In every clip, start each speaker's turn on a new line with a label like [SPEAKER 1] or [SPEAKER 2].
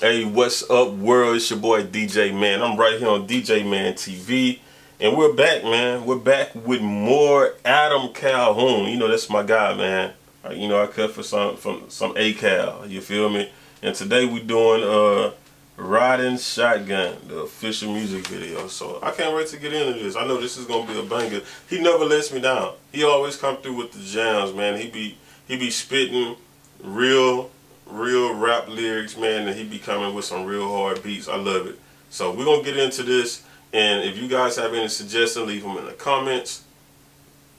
[SPEAKER 1] Hey, what's up, world? It's your boy DJ Mann. I'm right here on DJ Mann TV, and we're back, man. We're back with more Adam Calhoun. You know, that's my guy, man. Uh, you know, I cut for some from some A Cal. You feel me? And today we're doing uh Riding Shotgun, the official music video. So I can't wait to get into this. I know this is gonna be a banger. He never lets me down. He always come through with the jams, man. He be he be spitting real real rap lyrics, man, and he be coming with some real hard beats. I love it. So we're gonna get into this, and if you guys have any suggestions, leave them in the comments.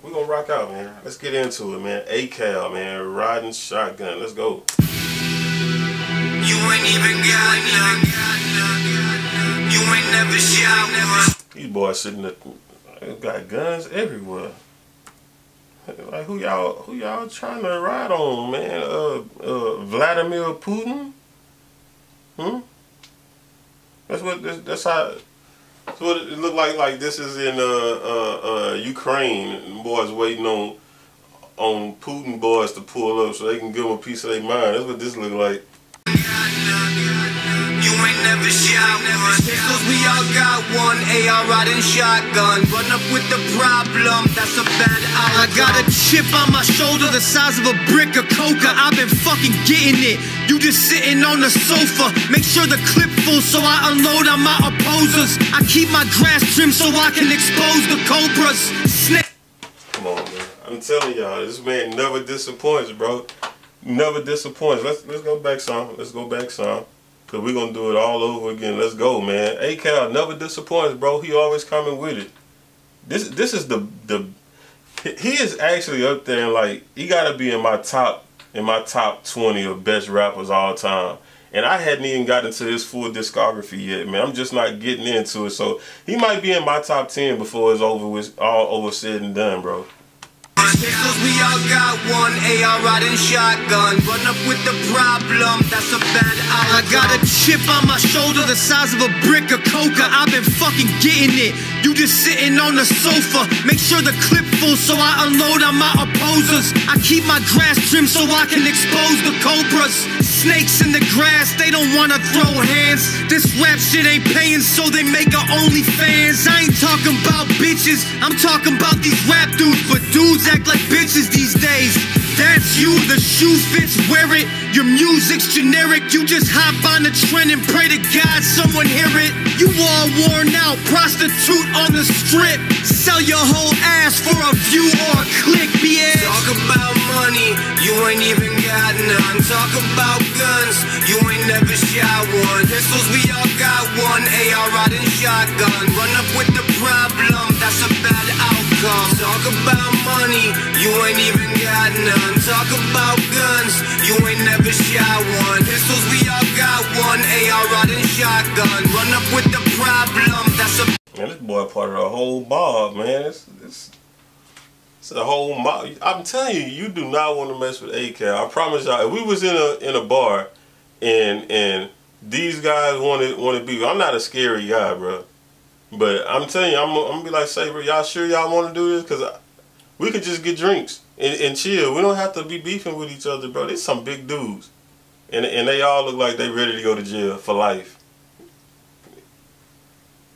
[SPEAKER 1] We're gonna rock out, man. Let's get into it, man. A Cal, man, riding shotgun. Let's go.
[SPEAKER 2] You ain't even got none. You ain't never shot one.
[SPEAKER 1] These boys sitting there, got guns everywhere. Like who y'all who y'all trying to ride on, man? Uh, uh, Vladimir Putin? Hmm. That's what that's, that's how. That's what it looked like. Like this is in uh, uh, uh, Ukraine. Boys waiting on on Putin boys to pull up so they can give them a piece of their mind. That's what this look like.
[SPEAKER 2] One. Pistols, we all got one. AR riding shotgun. Run up with the problem. That's a bad outcome.
[SPEAKER 3] I got a chip on my shoulder the size of a brick of coca. I've been fucking getting it. You just sitting on the sofa. Make sure the clip full so I unload on my opposers. I keep my grass trimmed so I can expose the cobras. Snake.
[SPEAKER 1] Come on, man. I'm telling y'all, this man never disappoints, bro. Never disappoints. Let's let's go back some. Let's go back some. Cause we're gonna do it all over again. Let's go, man. A Cal never disappoints, bro. He always coming with it. This this is the the he is actually up there and like he gotta be in my top in my top twenty of best rappers all time. And I hadn't even gotten to his full discography yet, man. I'm just not getting into it. So he might be in my top ten before it's over with all over said and done, bro.
[SPEAKER 2] Pistols, we all got one. AR riding shotgun. Run up with the problem. That's a bad outcome.
[SPEAKER 3] I got a chip on my shoulder the size of a brick of coca. I've been fucking getting it. You just sitting on the sofa. Make sure the clip full so I unload on my opposers. I keep my grass trimmed so I can expose the cobras. Snakes in the grass, they don't wanna throw hands. This rap shit ain't paying, so they make a OnlyFans. I ain't talking about bitches, I'm talking about these rap dudes. But dudes act like bitches these days. That's you, the shoe fits, wear it. Your music's generic, you just hop on the trend and pray to God someone hear it. You all worn out, prostitute on the strip. Sell your whole ass for a view or a click, bitch.
[SPEAKER 2] Talk about money, you ain't even got none. Talk about guns, you ain't never shot one. Pistols, we all got one. AR riding shotgun. Run up with the problem, that's a bad outcome. Talk about money, you ain't even got none. Talk about guns, you ain't never shot one. Pistols, we all got one. AR riding shotgun. Run up with the problem, that's a
[SPEAKER 1] Man, this boy part of the whole mob, man. It's, it's, it's a whole mob. I'm telling you, you do not want to mess with A Cal. I promise y'all. If we was in a in a bar, and and these guys wanted want to be, I'm not a scary guy, bro. But I'm telling you, I'm, I'm gonna be like, say, bro, y'all sure y'all want to do this? Cause I, we could just get drinks and, and chill. We don't have to be beefing with each other, bro. There's some big dudes, and and they all look like they ready to go to jail for life.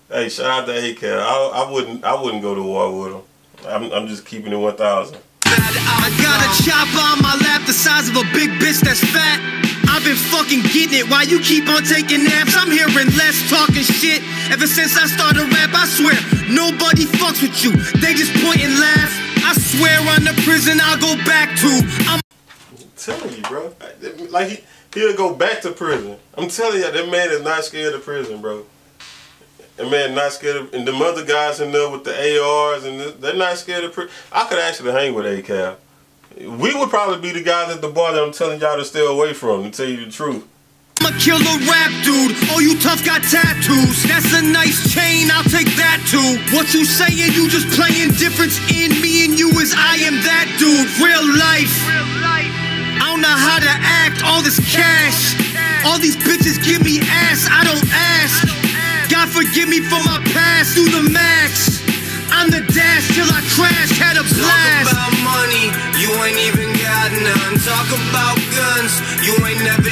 [SPEAKER 1] Hey, shout out to A Cal. I, I wouldn't I wouldn't go to war with him. I'm I'm just keeping it 1,000.
[SPEAKER 3] I got a chopper on my lap the size of a big bitch that's fat. I've been fucking getting it you keep on taking naps. I'm hearing talking shit. Ever since I started rap, I swear nobody fucks with you. They just point and laugh. I swear on the prison I'll go back to. I'm
[SPEAKER 1] I'm telling you, bro. Like he he'll go back to prison. I'm telling you, that man is not scared of prison, bro. That man not scared of, and them other guys in there with the ARs and the, they're not scared of prison. I could actually hang with A Cal. We would probably be the guys at the bar that I'm telling y'all to stay away from, to tell you the truth.
[SPEAKER 3] A killer rap dude. Oh, you tough got tattoos. That's a nice chain, I'll take that too. What you saying, you just playing difference in me and you is I am that dude. Real life. I don't know how to act, all this cash. All these bitches give me ass, I don't ask. God forgive me for my past, do the max. I'm the dash till I crash, had a blast.
[SPEAKER 2] Talk about money, you ain't even got none. Talk about guns, you ain't never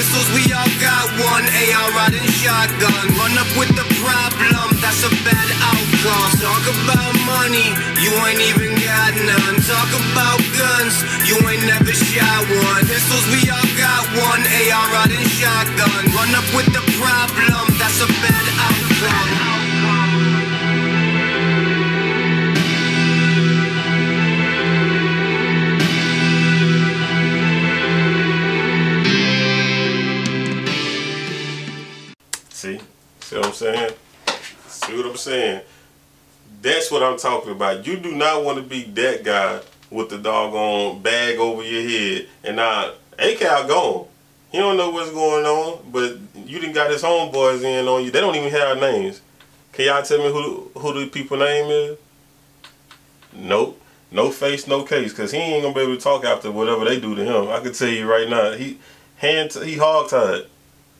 [SPEAKER 2] pistols, we all got one. AR riding shotgun. Run up with the problem, that's a bad outcome. Talk about money, you ain't even got none. Talk about guns, you ain't never shot one. Pistols, we all
[SPEAKER 1] See? See what I'm saying? See what I'm saying? That's what I'm talking about. You do not want to be that guy with the doggone bag over your head. And now, A-Cal gone. He don't know what's going on, but you didn't got his homeboys in on you. They don't even have names. Can y'all tell me who who the people name is? Nope. No face, no case, cause he ain't gonna be able to talk after whatever they do to him. I can tell you right now, he hand he hog tied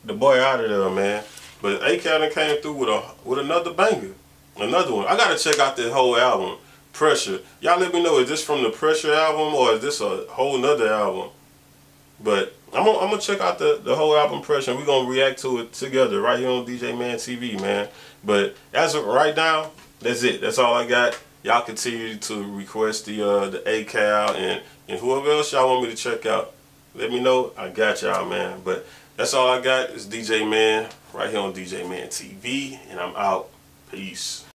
[SPEAKER 1] the boy out of there, man. But A done came through with a with another banger, another one. I gotta check out this whole album, Pressure. Y'all let me know is this from the Pressure album or is this a whole nother album? But I'm gonna, I'm gonna check out the, the whole album Pressure. and We're gonna react to it together right here on DJ Mann TV, man. But as of right now, that's it. That's all I got. Y'all continue to request the uh, the A-Cal and, and whoever else y'all want me to check out. Let me know. I got y'all, man. But that's all I got. It's DJ Mann right here on DJ Mann TV, and I'm out. Peace.